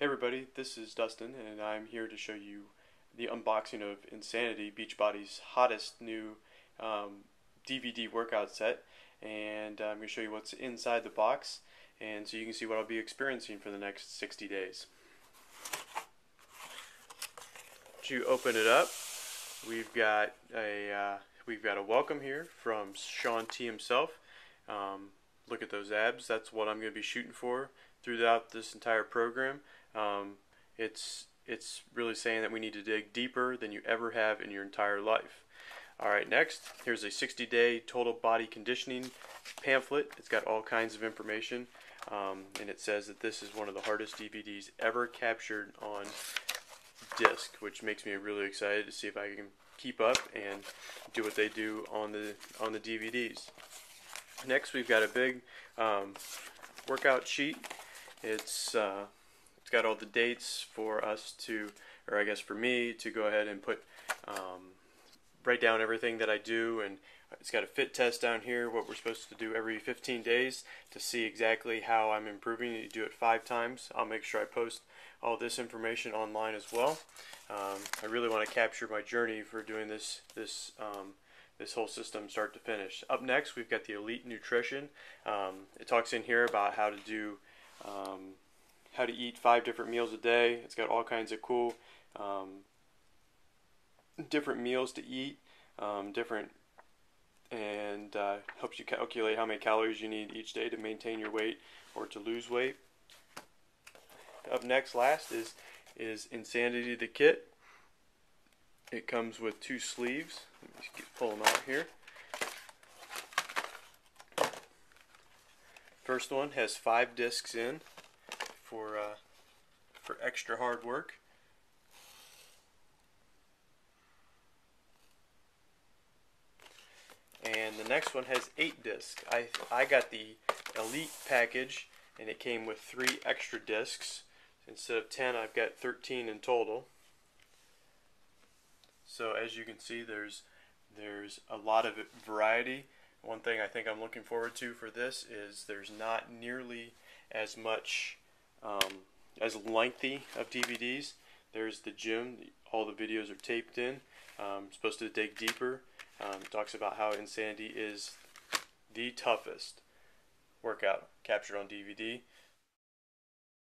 Hey everybody, this is Dustin, and I'm here to show you the unboxing of Insanity, Beachbody's hottest new um, DVD workout set. And I'm going to show you what's inside the box, and so you can see what I'll be experiencing for the next 60 days. To open it up, we've got a uh, we've got a welcome here from Shaun T himself. Um, look at those abs. That's what I'm going to be shooting for throughout this entire program. Um, it's it's really saying that we need to dig deeper than you ever have in your entire life. All right, next, here's a 60-day total body conditioning pamphlet. It's got all kinds of information, um, and it says that this is one of the hardest DVDs ever captured on disc, which makes me really excited to see if I can keep up and do what they do on the on the DVDs. Next, we've got a big um, workout sheet. It's uh, it's got all the dates for us to, or I guess for me to go ahead and put, um, write down everything that I do, and it's got a fit test down here, what we're supposed to do every 15 days to see exactly how I'm improving. You do it five times. I'll make sure I post all this information online as well. Um, I really want to capture my journey for doing this this um, this whole system start to finish. Up next, we've got the Elite Nutrition. Um, it talks in here about how to do um, how to eat five different meals a day. It's got all kinds of cool um, different meals to eat, um, different and uh, helps you calculate how many calories you need each day to maintain your weight or to lose weight. Up next, last is is Insanity the kit. It comes with two sleeves. Let me get, pull them out here. First one has five discs in for uh, for extra hard work. And the next one has eight discs. I I got the Elite package, and it came with three extra discs. Instead of 10, I've got 13 in total. So as you can see, there's there's a lot of variety. One thing I think I'm looking forward to for this is there's not nearly as much as lengthy of DVDs. There's the gym. All the videos are taped in. Um, supposed to dig deeper. Um, talks about how Insanity is the toughest workout captured on DVD.